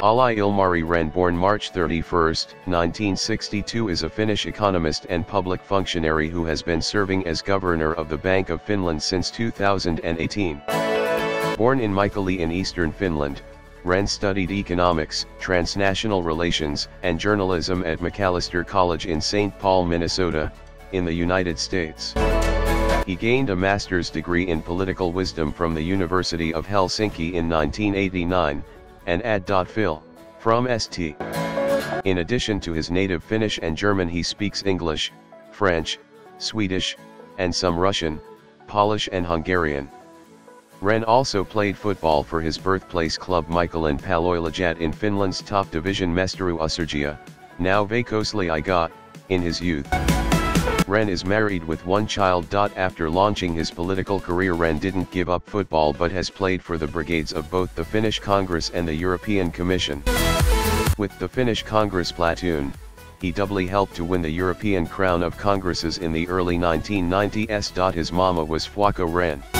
Nikolai Ilmari Rehn born March 31, 1962 is a Finnish economist and public functionary who has been serving as governor of the Bank of Finland since 2018. Born in Mikkeli in eastern Finland, Rehn studied economics, transnational relations, and journalism at Macalester College in St. Paul, Minnesota, in the United States. He gained a master's degree in political wisdom from the University of Helsinki in 1989, and ad.phil, from ST. In addition to his native Finnish and German he speaks English, French, Swedish, and some Russian, Polish and Hungarian. Rehn also played football for his birthplace club Mikkelin Palloilijat in Finland's top division Mestaruussarja, now Veikkausliiga, in his youth. Rehn is married with one child. After launching his political career Rehn didn't give up football but has played for the brigades of both the Finnish Congress and the European Commission. With the Finnish Congress platoon, he doubly helped to win the European crown of Congresses in the early 1990s. His mama was Vuokko Rehn.